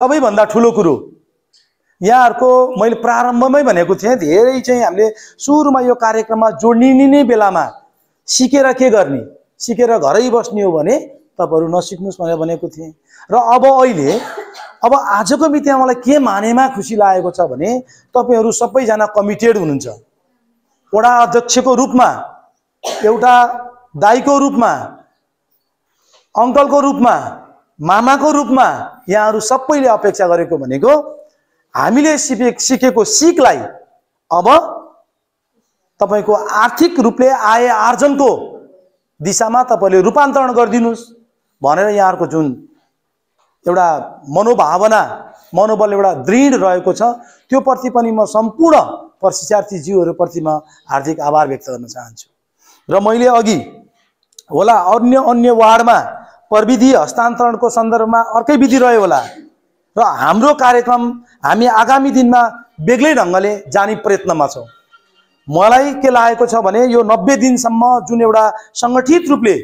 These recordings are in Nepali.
सबैभन्दा ठुलो कुरो। यहाँहरूको मैले प्रारम्भमै भनेको थिएँ धेरै चाहिँ हामीले सुरुमा यो कार्यक्रममा जोडिने नै बेलामा सिकेर के गर्ने? सिकेर घरै बस्ने हो भने तपाईँहरू नसिक्नुहोस् भनेर भनेको थिएँ। र अब अहिले अब आजको मितिमा मलाई के मानेमा खुसी लागेको छ भने तपाईँहरू सबैजना कमिटेड हुनुहुन्छ। वडा अध्यक्षको रूपमा एउटा दाईको रूपमा अङ्कलको रूपमा मामाको रूपमा यहाँहरू सबैले अपेक्षा गरेको भनेको हामीले सिके सिकेको सिकलाई अब तपाईँको आर्थिक रूपले आय आर्जनको दिशामा तपाईँले रूपान्तरण गरिदिनुहोस् भनेर यहाँहरूको जुन एउटा मनोभावना मनोबल एउटा दृढ रहेको छ त्यो प्रति पनि म सम्पूर्ण प्रशिक्षार्थीज्यूहरूप्रति म हार्दिक आभार व्यक्त गर्न चाहन्छु। र मैले अघि होला अन्य अन्य वार्डमा प्रविधि हस्तान्तरणको सन्दर्भमा अर्कै विधि रह्यो होला। र हाम्रो कार्यक्रम हामी आगामी दिनमा बेग्लै ढङ्गले जाने प्रयत्नमा छौँ। मलाई के लागेको छ भने यो नब्बे दिनसम्म जुन एउटा सङ्गठित रूपले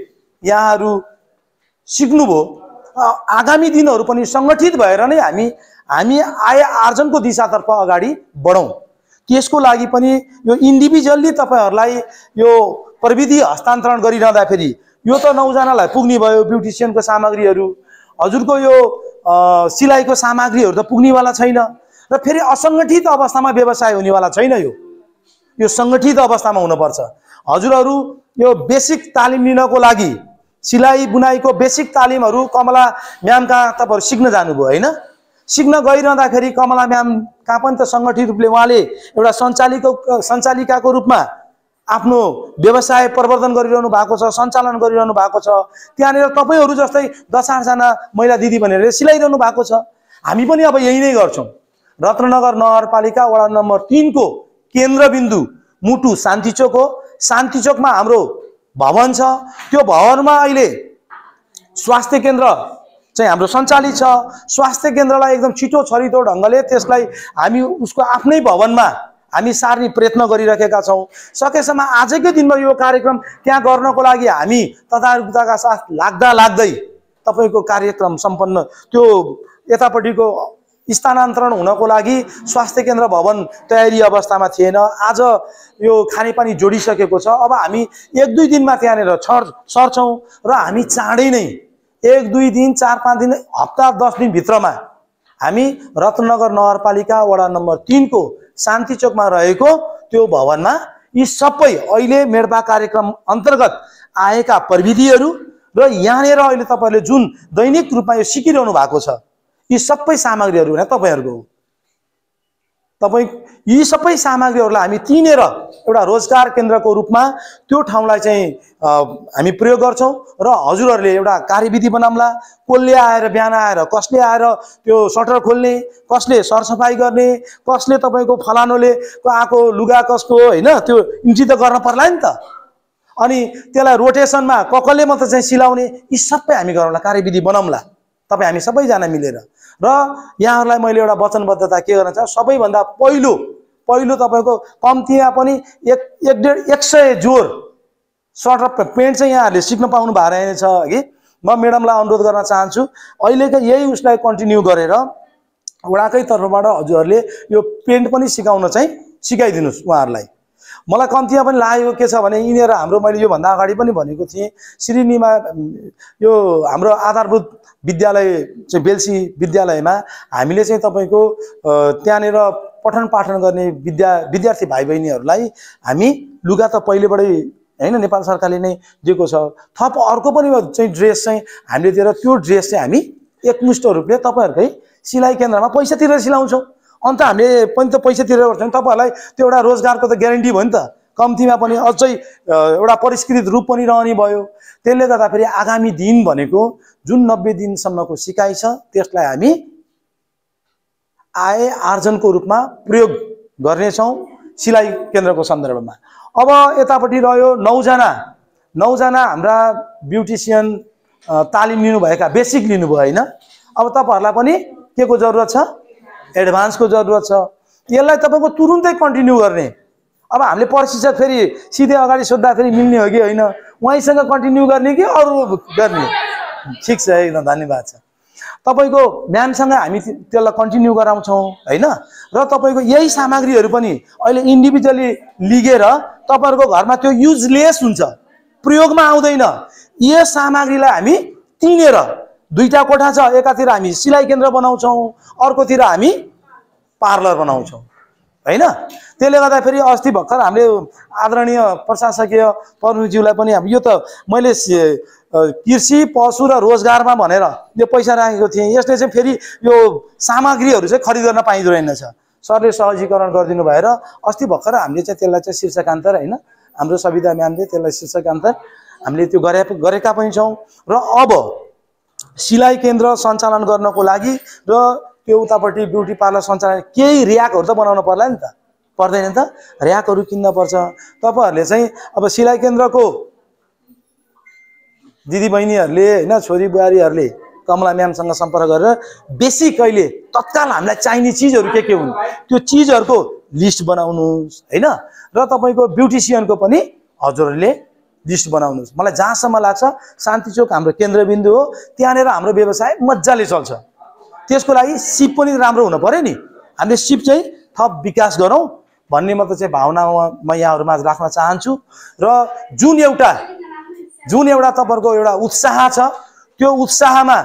यहाँहरू सिक्नुभयो आगामी दिनहरू पनि सङ्गठित भएर नै हामी हामी आय आर्जनको दिशातर्फ अगाडि बढौँ। त्यसको लागि पनि यो इन्डिभिजुअल्ली तपाईँहरूलाई यो प्रविधि हस्तान्तरण गरिरहँदाखेरि यो त नौजनालाई पुग्ने भयो ब्युटिसियनको सामग्रीहरू। हजुरको यो सिलाइको सामग्रीहरू त पुग्नेवाला छैन। र फेरि असङ्गठित अवस्थामा व्यवसाय हुनेवाला छैन यो। यो सङ्गठित अवस्थामा हुनुपर्छ। हजुरहरू यो बेसिक तालिम लिनको लागि सिलाइ बुनाइको बेसिक तालिमहरू कमला म्याम कहाँ तपाईँहरू सिक्न जानुभयो होइन? सिक्न गइरहँदाखेरि कमला म्याम कहाँ पनि त सङ्गठित रूपले उहाँले एउटा सञ्चालिको सञ्चालिकाको रूपमा आफ्नो व्यवसाय प्रवर्धन गरिरहनु भएको छ सञ्चालन गरिरहनु भएको छ। त्यहाँनिर तपाईँहरू जस्तै दस आठजना महिला दिदी भनेर सिलाइरहनु भएको छ। हामी पनि अब यही नै गर्छौँ। रत्नगर नगरपालिका वडा नम्बर तिनको केन्द्रबिन्दु मुटु शान्तिचोक हो। शान्तिचोकमा हाम्रो भवन छ। त्यो भवनमा अहिले स्वास्थ्य केन्द्र चाहिँ हाम्रो सञ्चालित छ। स्वास्थ्य केन्द्रलाई एकदम छिटो छरितो ढङ्गले त्यसलाई हामी उसको आफ्नै भवनमा हामी सार्ने प्रयत्न गरिरहेका छौँ। सकेसम्म आजकै दिनमा यो कार्यक्रम त्यहाँ गर्नको लागि हामी तदारुकताका साथ लाग्दा लाग्दै तपाईँको कार्यक्रम सम्पन्न त्यो यतापट्टिको स्थानान्तरण हुनको लागि स्वास्थ्य केन्द्र भवन तयारी अवस्थामा थिएन। आज यो खानेपानी जोडिसकेको छ। अब हामी एक दुई दिनमा त्यहाँनिर छर सर्छौँ र हामी चाँडै नै एक दुई दिन चार पाँच दिन हप्ता दस दिनभित्रमा हामी रत्नगर नगरपालिका वडा नम्बर तिनको शान्ति चोकमा रहेको त्यो भवनमा यी सबै अहिले मेडपा कार्यक्रम अन्तर्गत आएका प्रविधिहरू र यहाँनिर अहिले तपाईँहरूले जुन दैनिक रूपमा यो सिकिरहनु भएको छ यी सबै सामग्रीहरू भने तपाईँहरूको हो। तपाईँ यी सबै सामग्रीहरूलाई हामी तिनेर एउटा रोजगार केन्द्रको रूपमा त्यो ठाउँलाई चाहिँ हामी प्रयोग गर्छौँ र हजुरहरूले एउटा कार्यविधि बनाउँला। कसले आएर बिहान आएर कसले आएर त्यो सटर खोल्ने कसले सरसफाइ गर्ने कसले तपाईँको फलानोले आएको लुगा कसको होइन त्यो इन्ट्री त गर्न पर्ला नि त। अनि त्यसलाई रोटेसनमा कसले मात्र चाहिँ सिलाउने यी सबै हामी गरौँला कार्यविधि बनाउँला। तपाईँ हामी सबैजना मिलेर। र यहाँहरूलाई मैले एउटा वचनबद्धता के गर्न चाहन्छु सबैभन्दा पहिलो पहिलो तपाईँको कम्तीमा पनि एक एक डेढ एक सय जोर सर्ट र पेन्ट चाहिँ यहाँहरूले सिक्न पाउनु भएको रहेछ कि म म्याडमलाई अनुरोध गर्न चाहन्छु अहिलेको यही उसलाई कन्टिन्यू गरेर वडाकै तर्फबाट हजुरहरूले यो पेन्ट पनि सिकाउन चाहिँ सिकाइदिनुहोस् उहाँहरूलाई। मलाई कम्तीमा पनि लागेको के छ भने यिनीहरू हाम्रो मैले योभन्दा अगाडि पनि भनेको थिएँ श्रीनिमा यो हाम्रो आधारभूत विद्यालय चाहिँ बेल्सी विद्यालयमा हामीले चाहिँ तपाईँको त्यहाँनिर पठन पाठन गर्ने विद्या विद्यार्थी भाइ बहिनीहरूलाई हामी लुगा त पहिलेबाटै होइन नेपाल सरकारले नै दिएको छ। थप अर्को पनि चाहिँ ड्रेस चाहिँ हामीले दिएर त्यो ड्रेस चाहिँ हामी एकमुष्ट रूपले तपाईँहरूकै सिलाइ केन्द्रमा पैसा तिरेर सिलाउँछौँ। अन्त हामीले पनि त पैसा तिरेर गर्छौँ तपाईँहरूलाई त्यो एउटा रोजगारको त ग्यारेन्टी भयो नि त। कम्तीमा पनि अझै एउटा परिष्कृत रूप पनि रहने भयो। त्यसले गर्दाखेरि आगामी दिन भनेको जुन नब्बे दिनसम्मको सिकाइ छ त्यसलाई हामी आय आर्जनको रूपमा प्रयोग गर्नेछौँ सिलाइ केन्द्रको सन्दर्भमा। अब यतापट्टि रह्यो नौजना। नौजना हाम्रा ब्युटिसियन तालिम लिनुभएका बेसिक लिनुभयो होइन। अब तपाईँहरूलाई पनि के को जरुरत छ? एडभान्सको जरुरत छ। यसलाई तपाईँको तुरुन्तै कन्टिन्यू गर्ने। अब हामीले प्रशिक्षक फेरि सिधै अगाडि सोद्धाखेरि मिल्ने हो कि होइन? उहाँसँग कन्टिन्यू गर्ने कि अरू गर्ने? ठिक छ एकदम धन्यवाद छ। तपाईँको म्यामसँग हामी त्यसलाई कन्टिन्यू गराउँछौँ होइन? र तपाईँको यही सामग्रीहरू पनि अहिले इन्डिभिजुअली लिगेर तपाईँहरूको घरमा त्यो युजलेस हुन्छ। प्रयोगमा आउँदैन। यो सामग्रीलाई हामी तिनेर दुईवटा कोठा छ एकातिर हामी सिलाइ केन्द्र बनाउँछौँ अर्कोतिर हामी पार्लर बनाउँछौँ। होइन? त्यसले गर्दाखेरि अस्ति भर्खर हामीले आदरणीय प्रशासकीय प्रमुखज्यूलाई पनि यो त मैले कृषि पशु र रोजगारमा भनेर यो पैसा राखेको थिएँ। यसले चाहिँ फेरि यो सामग्रीहरू चाहिँ खरिद गर्न पाइँदो रहेनछ। सरले सहजीकरण गरिदिनु भएर अस्ति भर्खर हामीले चाहिँ त्यसलाई चाहिँ शीर्षकान्तर होइन? हाम्रो सविता म्यामले त्यसलाई शीर्षकान्तर हामीले त्यो गरे गरेका पनि छौँ। र अब सिलाइ केन्द्र सञ्चालन गर्नको लागि र त्यो उतापट्टि ब्युटी पार्लर सञ्चालन केही ऱ्याकहरू त बनाउनु पर्ला नि त? पर्दैन त? ऱ्याकहरू किन्न पर्छ। तपाईँहरूले चाहिँ अब सिलाइ केन्द्रको दिदीबहिनीहरूले होइन छोरी बुहारीहरूले कमला म्यामसँग सम्पर्क गरेर बेसिक अहिले तत्काल हामीलाई चाहिने चिजहरू के के हुन्? त्यो चिजहरूको लिस्ट बनाउनुहोस् होइन? र तपाईँको ब्युटिसियनको पनि हजुरहरूले लिस्ट बनाउनुहोस्। मलाई जहाँसम्म लाग्छ शान्ति चोक हाम्रो केन्द्रबिन्दु हो त्यहाँनिर हाम्रो व्यवसाय मजाले चल्छ। त्यसको लागि सिप पनि राम्रो हुनु पऱ्यो नि। हामीले सिप चाहिँ थप विकास गरौँ भन्ने मात्र चाहिँ भावना म यहाँहरूमा राख्न चाहन्छु। र जुन एउटा जुन एउटा तपाईँहरूको एउटा उत्साह छ त्यो उत्साहमा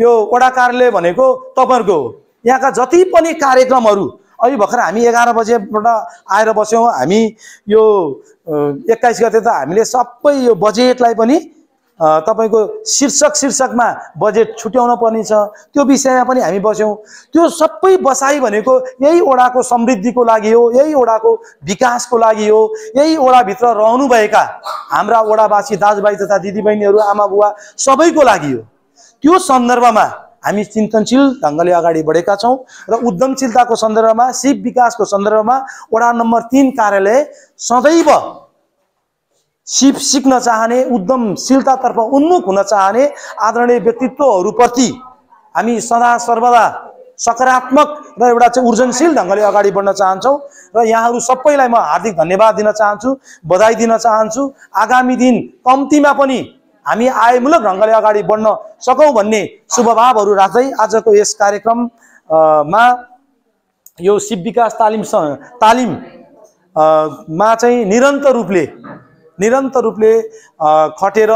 यो वडा कार्यालय भनेको तपाईँहरूको हो। यहाँका जति पनि कार्यक्रमहरू अहिले भर्खर हामी एघार बजेबाट आएर बस्यौँ। हामी यो एक्काइस गते त हामीले सबै यो बजेटलाई पनि तपाईँको शीर्षक शीर्षकमा बजेट छुट्याउन पर्ने छ त्यो विषयमा पनि हामी बस्यौँ। त्यो सबै बसाइ भनेको यही ओडाको समृद्धिको लागि हो यही ओडाको विकासको लागि हो यही ओडाभित्र रहनुभएका हाम्रा ओडावासी दाजुभाइ तथा दिदीबहिनीहरू आमा बुवा सबैको लागि हो। त्यो सन्दर्भमा हामी चिन्तनशील ढङ्गले अगाडि बढेका छौँ र उद्यमशीलताको सन्दर्भमा सिप विकासको सन्दर्भमा वडा नम्बर तिन कार्यालय सदैव सिप सिक्न चाहने उद्यमशीलतातर्फ उन्मुख हुन चाहने आदरणीय व्यक्तित्वहरूप्रति हामी सदा सर्वदा सकारात्मक र एउटा चाहिँ ऊर्जनशील ढङ्गले अगाडि बढ्न चाहन्छौँ र यहाँहरू सबैलाई म हार्दिक धन्यवाद दिन चाहन्छु बधाई दिन चाहन्छु। आगामी दिन कम्तीमा पनि हामी आयमूलक ढङ्गले अगाडि बढ्न सकौँ भन्ने शुभभावहरू राख्दै आजको यस कार्यक्रम अ, मा यो शिव विकास तालिम तालिम मा चाहिँ निरन्तर रूपले निरन्तर रूपले खटेर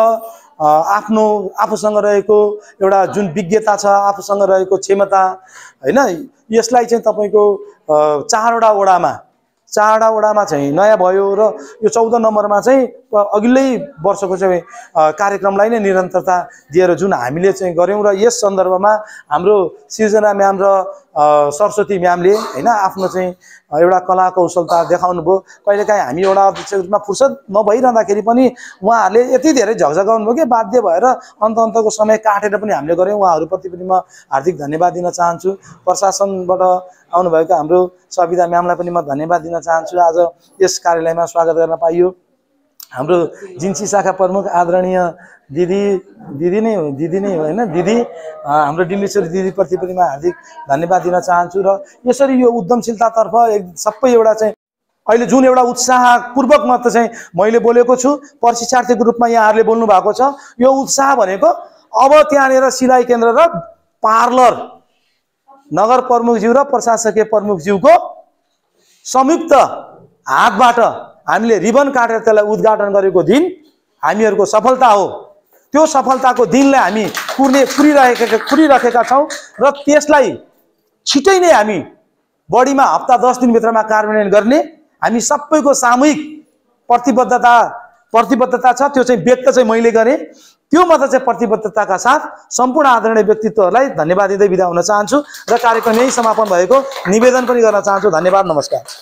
आफ्नो आफूसँग रहेको एउटा जुन विज्ञता छ आफूसँग रहेको क्षमता होइन? यसलाई चाहिँ तपाईँको चारवटा वडामा चारवटा वडामा चाहिँ नयाँ भयो र यो चौध नम्बरमा चाहिँ अघिल्लै वर्षको चाहिँ कार्यक्रमलाई नै निरन्तरता दिएर जुन हामीले चाहिँ गऱ्यौँ र यस सन्दर्भमा हाम्रो सृजना म्याम र सरस्वती म्यामले होइन आफ्नो चाहिँ एउटा कला कौशलता देखाउनु भयो। कहिलेकाहीँ हामी एउटा अध्यक्षको रूपमा फुर्सद नभइरहँदाखेरि पनि उहाँहरूले यति धेरै झकझगाउनु भयो कि बाध्य भएर अन्त अन्तको समय काटेर पनि हामीले गऱ्यौँ। उहाँहरूप्रति पनि म हार्दिक धन्यवाद दिन चाहन्छु। प्रशासनबाट आउनुभएको हाम्रो सविता म्यामलाई पनि म धन्यवाद दिन चाहन्छु। आज यस कार्यालयमा स्वागत गर्न पाइयो। हाम्रो जिन्सी शाखा प्रमुख आदरणीय दिदी दिदी नै दिदी नै होइन? दिदी हाम्रो डिम्बेश्वरी दिदीप्रति पनि म हार्दिक धन्यवाद दिन चाहन्छु र यसरी यो उद्यमशीलतातर्फ एक सबै एउटा चाहिँ अहिले जुन एउटा उत्साहपूर्वक म त चाहिँ मैले बोलेको छु प्रशिक्षार्थीको रूपमा यहाँहरूले बोल्नु भएको छ यो उत्साह भनेको अब त्यहाँनिर सिलाइ केन्द्र र पार्लर नगर प्रमुखज्यू र प्रशासकीय प्रमुखज्यूको संयुक्त हातबाट हामीले रिबन काटेर त्यसलाई उद्घाटन गरेको दिन हामीहरूको सफलता हो। त्यो सफलताको दिनलाई हामी कुर्ने कुरिरहेका कुरिरहेका छौँ र त्यसलाई छिटै नै हामी बढीमा हप्ता दस दिनभित्रमा कार्यान्वयन गर्ने हामी सबैको सामूहिक प्रतिबद्धता प्रतिबद्धता छ त्यो चाहिँ व्यक्त चाहिँ मैले गरेँ। त्यो मात्र चाहिँ प्रतिबद्धताका साथ सम्पूर्ण आदरणीय व्यक्तित्वहरूलाई धन्यवाद दिँदै बिदा हुन चाहन्छु र कार्यक्रम यही समापन भएको निवेदन पनि गर्न चाहन्छु। धन्यवाद नमस्कार।